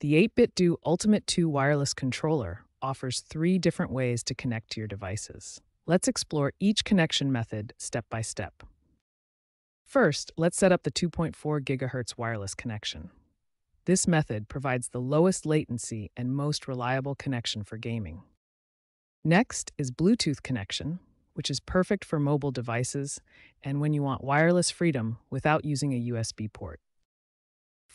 The 8BitDo Ultimate 2 wireless controller offers three different ways to connect to your devices. Let's explore each connection method step by step. First, let's set up the 2.4 GHz wireless connection. This method provides the lowest latency and most reliable connection for gaming. Next is Bluetooth connection, which is perfect for mobile devices and when you want wireless freedom without using a USB port.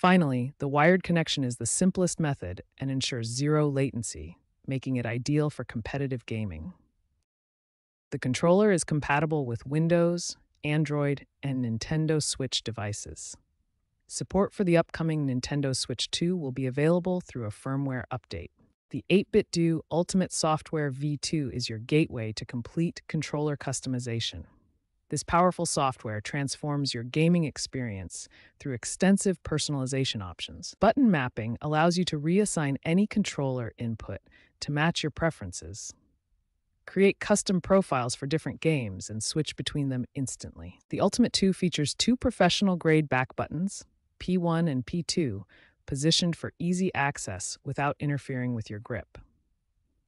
Finally, the wired connection is the simplest method and ensures zero latency, making it ideal for competitive gaming. The controller is compatible with Windows, Android, and Nintendo Switch devices. Support for the upcoming Nintendo Switch 2 will be available through a firmware update. The 8BitDo Ultimate Software V2 is your gateway to complete controller customization. This powerful software transforms your gaming experience through extensive personalization options. Button mapping allows you to reassign any controller input to match your preferences. Create custom profiles for different games and switch between them instantly. The Ultimate 2 features two professional grade back buttons, P1 and P2, positioned for easy access without interfering with your grip.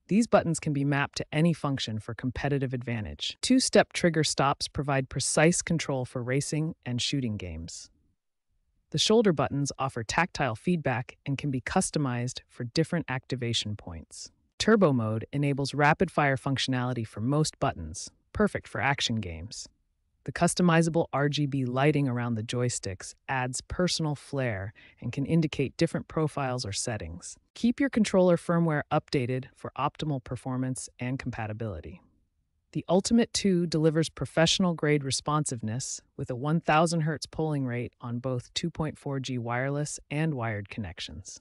These buttons can be mapped to any function for competitive advantage. Two step trigger stops provide precise control for racing and shooting games. The shoulder buttons offer tactile feedback and can be customized for different activation points. Turbo mode enables rapid fire functionality for most buttons, perfect for action games. The customizable RGB lighting around the joysticks adds personal flair and can indicate different profiles or settings. Keep your controller firmware updated for optimal performance and compatibility. The Ultimate 2 delivers professional grade responsiveness with a 1000 Hz polling rate on both 2.4G wireless and wired connections.